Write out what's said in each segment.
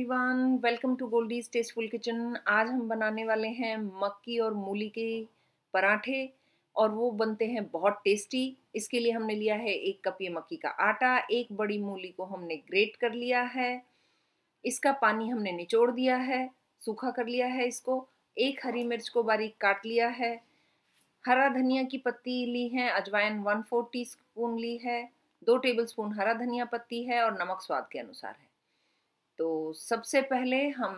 Everyone welcome to Goldie's tasteful kitchen आज हम बनाने वाले हैं मक्की और मूली के पराठे, और वो बनते हैं बहुत टेस्टी इसके लिए हमने लिया है एक कप ये मक्की का आटा, एक बड़ी मूली को हमने ग्रेट कर लिया है। इसका पानी हमने निचोड़ दिया है, सूखा कर लिया है इसको। एक हरी मिर्च को बारीक काट लिया है। हरा धनिया की पत्ती ली है, अजवाइन वन फोर टी स्पून ली है। दो टेबल हरा धनिया पत्ती है और नमक स्वाद के अनुसार है। तो सबसे पहले हम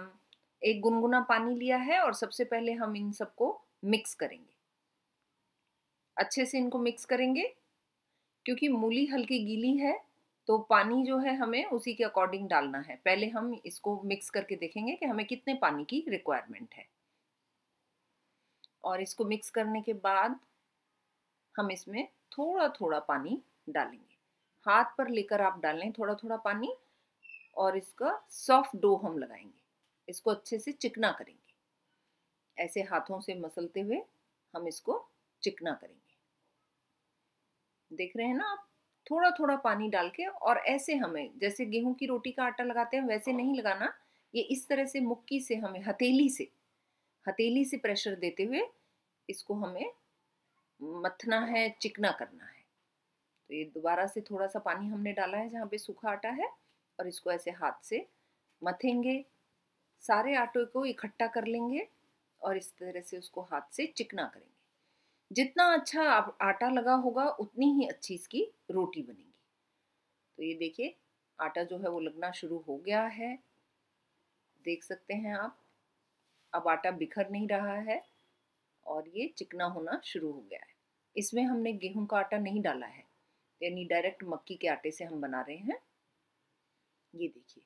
एक गुनगुना पानी लिया है और सबसे पहले हम इन सबको मिक्स करेंगे। अच्छे से इनको मिक्स करेंगे, क्योंकि मूली हल्की गीली है तो पानी जो है हमें उसी के अकॉर्डिंग डालना है। पहले हम इसको मिक्स करके देखेंगे कि हमें कितने पानी की रिक्वायरमेंट है। और इसको मिक्स करने के बाद हम इसमें थोड़ा थोड़ा पानी डालेंगे। हाथ पर लेकर आप डालें थोड़ा थोड़ा पानी और इसका सॉफ्ट डो हम लगाएँगे। इसको अच्छे से चिकना करेंगे। ऐसे हाथों से मसलते हुए हम इसको चिकना करेंगे। देख रहे हैं ना आप? थोड़ा थोड़ा पानी डाल के और ऐसे हमें, जैसे गेहूँ की रोटी का आटा लगाते हैं, वैसे नहीं लगाना। ये इस तरह से मुक्की से हमें, हथेली से हथेली से प्रेशर देते हुए इसको हमें मथना है, चिकना करना है। तो ये दोबारा से थोड़ा सा पानी हमने डाला है, जहाँ पे सूखा आटा है। और इसको ऐसे हाथ से मथेंगे। सारे आटे को इकट्ठा कर लेंगे और इस तरह से उसको हाथ से चिकना करेंगे। जितना अच्छा आटा लगा होगा, उतनी ही अच्छी इसकी रोटी बनेगी। तो ये देखिए, आटा जो है वो लगना शुरू हो गया है। देख सकते हैं आप, अब आटा बिखर नहीं रहा है और ये चिकना होना शुरू हो गया है। इसमें हमने गेहूँ का आटा नहीं डाला है, यानी डायरेक्ट मक्की के आटे से हम बना रहे हैं। ये देखिए,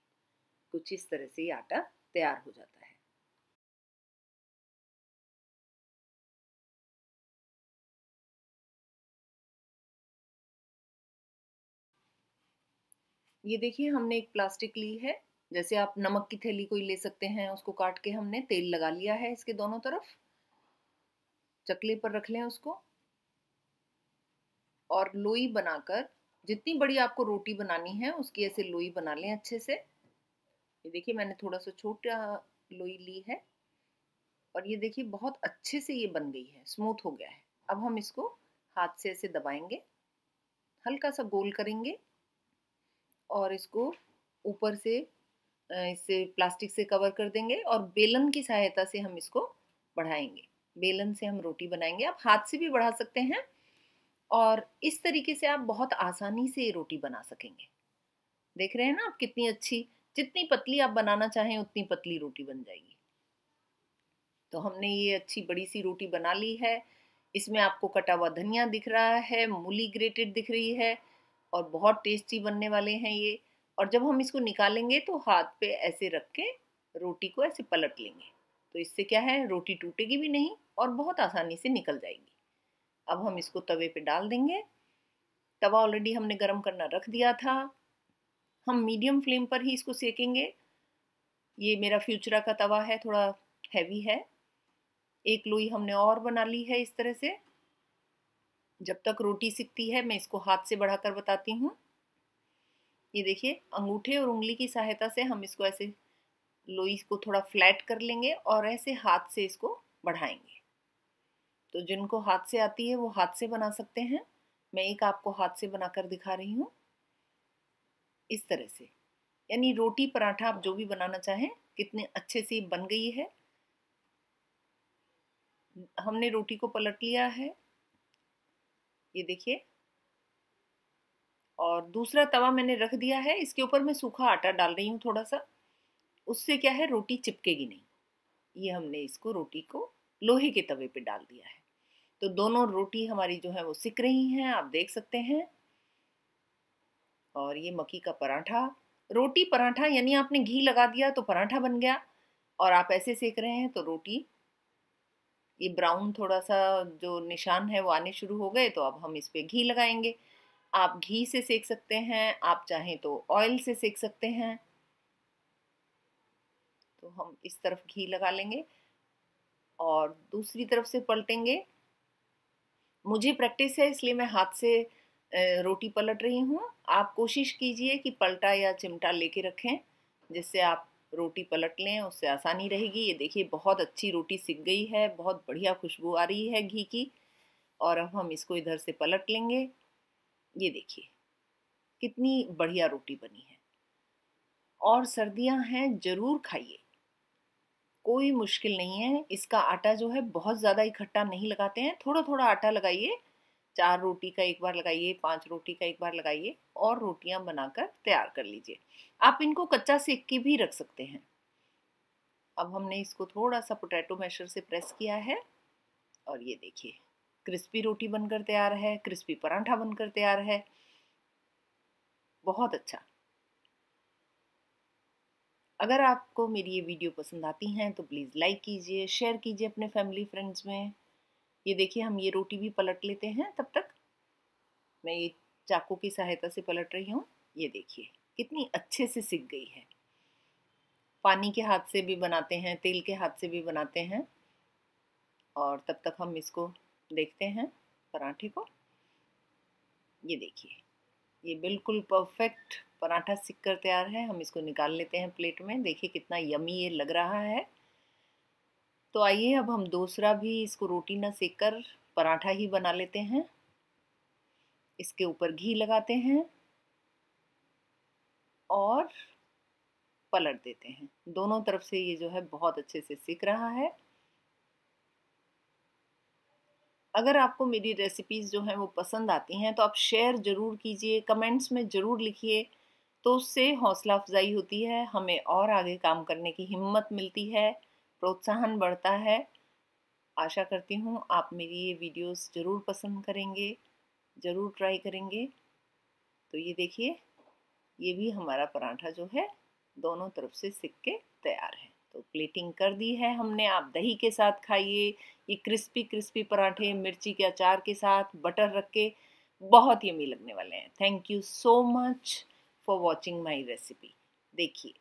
कुछ इस तरह से ये आटा तैयार हो जाता है। ये देखिए, हमने एक प्लास्टिक ली है, जैसे आप नमक की थैली कोई ले सकते हैं, उसको काट के हमने तेल लगा लिया है इसके दोनों तरफ़। चकले पर रख लें उसको और लोई बनाकर जितनी बड़ी आपको रोटी बनानी है, उसकी ऐसे लोई बना लें अच्छे से। ये देखिए, मैंने थोड़ा सा छोटा लोई ली है और ये देखिए, बहुत अच्छे से ये बन गई है, स्मूथ हो गया है। अब हम इसको हाथ से ऐसे दबाएँगे, हल्का सा गोल करेंगे और इसको ऊपर से इसे प्लास्टिक से कवर कर देंगे और बेलन की सहायता से हम इसको बढ़ाएँगे। बेलन से हम रोटी बनाएँगे। आप हाथ से भी बढ़ा सकते हैं और इस तरीके से आप बहुत आसानी से ये रोटी बना सकेंगे। देख रहे हैं ना आप कितनी अच्छी, जितनी पतली आप बनाना चाहें उतनी पतली रोटी बन जाएगी। तो हमने ये अच्छी बड़ी सी रोटी बना ली है। इसमें आपको कटा हुआ धनिया दिख रहा है, मूली ग्रेटेड दिख रही है और बहुत टेस्टी बनने वाले हैं ये। और जब हम इसको निकालेंगे तो हाथ पे ऐसे रख के रोटी को ऐसे पलट लेंगे। तो इससे क्या है, रोटी टूटेगी भी नहीं और बहुत आसानी से निकल जाएगी। अब हम इसको तवे पे डाल देंगे। तवा ऑलरेडी हमने गरम करना रख दिया था। हम मीडियम फ्लेम पर ही इसको सेकेंगे। ये मेरा फ्यूचरा का तवा है, थोड़ा हैवी है। एक लोई हमने और बना ली है इस तरह से। जब तक रोटी सिकती है, मैं इसको हाथ से बढ़ाकर बताती हूँ। ये देखिए, अंगूठे और उंगली की सहायता से हम इसको ऐसे लोई को थोड़ा फ्लैट कर लेंगे और ऐसे हाथ से इसको बढ़ाएँगे। तो जिनको हाथ से आती है, वो हाथ से बना सकते हैं। मैं एक आपको हाथ से बनाकर दिखा रही हूँ। इस तरह से। यानी रोटी पराठा आप जो भी बनाना चाहें, कितने अच्छे से बन गई है। हमने रोटी को पलट लिया है। ये देखिए। और दूसरा तवा मैंने रख दिया है। इसके ऊपर मैं सूखा आटा डाल रही हूँ थोड़ा सा उससे क्या है? रोटी चिपकेगी नहीं। ये हमने इसको रोटी को लोहे के तवे पे डाल दिया है। तो दोनों रोटी हमारी जो है वो सिक रही हैं, आप देख सकते हैं। और ये मक्की का पराठा। रोटी पराठा, यानी आपने घी लगा दिया तो पराठा बन गया। और आप ऐसे सेक रहे हैं तो रोटी। ये ब्राउन थोड़ा सा जो निशान है वो आने शुरू हो गए तो अब हम इस पर घी लगाएँगे। आप घी से सेक सकते हैं, आप चाहें तो ऑयल से सेक सकते हैं। तो हम इस तरफ़ घी लगा लेंगे। और दूसरी तरफ़ से पलटेंगे। मुझे प्रैक्टिस है, इसलिए मैं हाथ से रोटी पलट रही हूँ। आप कोशिश कीजिए कि पलटा या चिमटा लेके रखें, जिससे आप रोटी पलट लें, उससे आसानी रहेगी। ये देखिए, बहुत अच्छी रोटी सिक गई है, बहुत बढ़िया खुशबू आ रही है घी की। और अब हम इसको इधर से पलट लेंगे। ये देखिए, कितनी बढ़िया रोटी बनी है। और सर्दियाँ हैं, ज़रूर खाइए। कोई मुश्किल नहीं है। इसका आटा जो है बहुत ज़्यादा इकट्ठा नहीं लगाते हैं। थोड़ा थोड़ा आटा लगाइए। चार रोटी का एक बार लगाइए, पाँच रोटी का एक बार लगाइए और रोटियाँ बनाकर तैयार कर लीजिए। आप इनको कच्चा सेक के भी रख सकते हैं। अब हमने इसको थोड़ा सा पोटैटो मैशर से प्रेस किया है और ये देखिए, क्रिस्पी रोटी बनकर तैयार है, क्रिस्पी पराठा बनकर तैयार है। बहुत अच्छा। अगर आपको मेरी ये वीडियो पसंद आती हैं तो प्लीज़ लाइक कीजिए, शेयर कीजिए अपने फैमिली फ्रेंड्स में। ये देखिए, हम ये रोटी भी पलट लेते हैं तब तक। मैं ये चाकू की सहायता से पलट रही हूँ। ये देखिए, कितनी अच्छे से सीख गई है। पानी के हाथ से भी बनाते हैं, तेल के हाथ से भी बनाते हैं। और तब तक हम इसको देखते हैं, पराठे को। ये देखिए, ये बिल्कुल परफेक्ट पराठा सिक कर तैयार है, हम इसको निकाल लेते हैं प्लेट में। देखिए कितना यमी ये लग रहा है। तो आइए अब हम दूसरा भी इसको रोटी ना सेक कर पराठा ही बना लेते हैं। इसके ऊपर घी लगाते हैं और पलट देते हैं। दोनों तरफ़ से ये जो है बहुत अच्छे से सीख रहा है। अगर आपको मेरी रेसिपीज़ जो हैं वो पसंद आती हैं तो आप शेयर ज़रूर कीजिए कमेंट्स में ज़रूर लिखिए। तो उससे हौसला अफजाई होती है, हमें और आगे काम करने की हिम्मत मिलती है, प्रोत्साहन बढ़ता है। आशा करती हूँ आप मेरी ये वीडियोस ज़रूर पसंद करेंगे, ज़रूर ट्राई करेंगे। तो ये देखिए, ये भी हमारा पराठा जो है, दोनों तरफ़ से सिक के तैयार है। तो प्लेटिंग कर दी है हमने, आप दही के साथ खाइए, ये क्रिस्पी क्रिस्पी पराठे, मिर्ची के अचार के साथ, बटर रख के, बहुत यमी लगने वाले हैं। Thank you so much. For watching my recipe देखिए